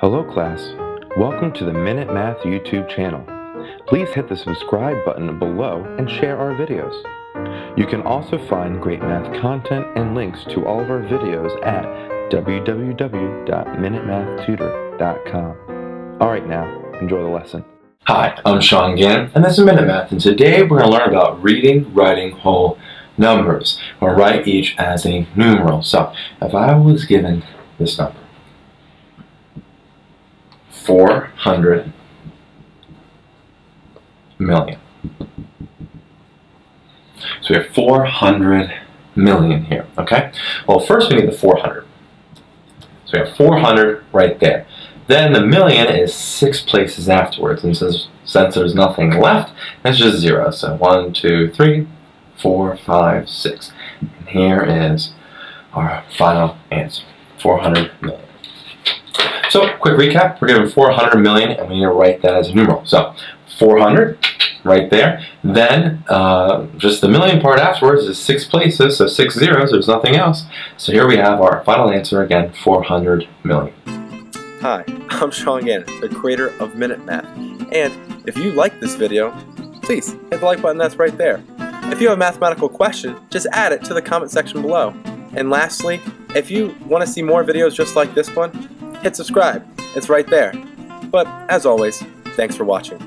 Hello class, welcome to the Minute Math YouTube channel. Please hit the subscribe button below and share our videos. You can also find great math content and links to all of our videos at www.minutemathtutor.com. Alright now, enjoy the lesson. Hi, I'm Sean Gannon, and this is Minute Math, and today we're going to learn about reading, writing whole numbers. We'll write each as a numeral. So, if I was given this number, 400 million. So we have 400 million here, okay? Well, first we need the 400. So we have 400 right there. Then the million is six places afterwards, and since, since there's nothing left, that's just zero. So one, two, three, four, five, six. And here is our final answer, 400 million. So, quick recap, we're given 400 million, and we need to write that as a numeral. So, 400, right there. Then, uh, just the million part afterwards is six places, so six zeros, there's nothing else. So here we have our final answer again, 400 million. Hi, I'm Sean Gannon, the creator of Minute Math. And if you like this video, please hit the like button that's right there. If you have a mathematical question, just add it to the comment section below. And lastly, if you want to see more videos just like this one, hit subscribe. It's right there. But as always, thanks for watching.